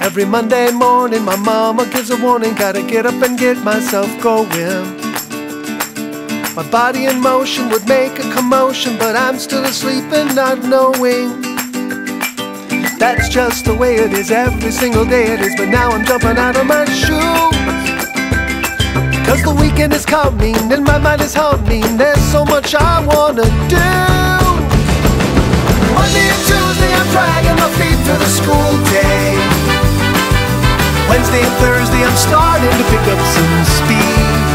Every Monday morning, my mama gives a warning. Gotta get up and get myself going. My body in motion would make a commotion, but I'm still asleep and not knowing. That's just the way it is every single day it is, but now I'm jumping out of my shoes. Cause the weekend is coming and my mind is humming. There's so much I wanna do. Monday and Tuesday, I'm dragging my feet through the school. Wednesday and Thursday, I'm starting to pick up some speed.